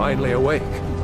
finally awake.